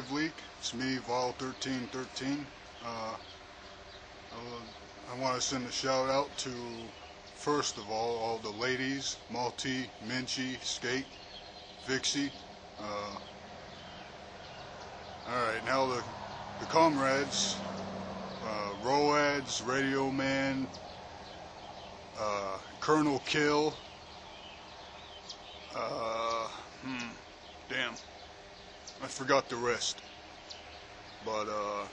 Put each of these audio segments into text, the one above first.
Live Leak. It's me, Vol1313. Uh, I, I want to send a shout out to, first of all, all the ladies, Malty, Minchie, Skate, Vixie. Uh, Alright, now the, the comrades, uh, Roads, Radio Man, uh, Colonel Kill, uh, hmm, damn. I forgot the rest. But, uh,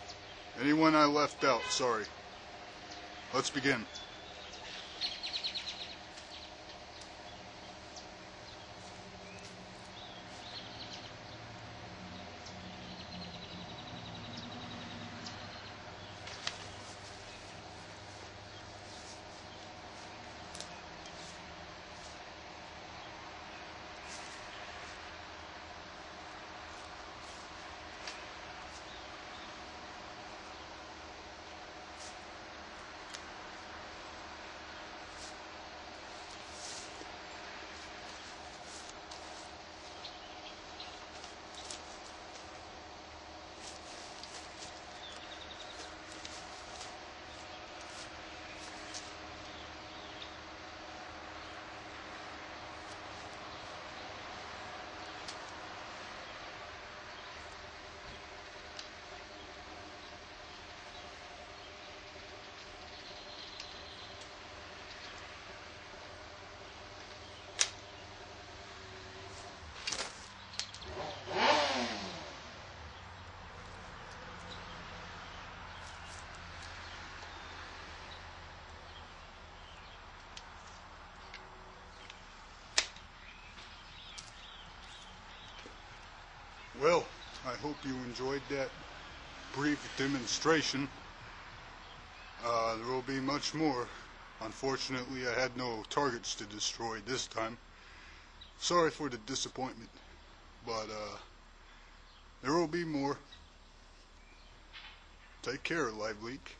anyone I left out, sorry. Let's begin. Well, I hope you enjoyed that brief demonstration. Uh, there will be much more. Unfortunately, I had no targets to destroy this time. Sorry for the disappointment, but uh, there will be more. Take care, Live Leak.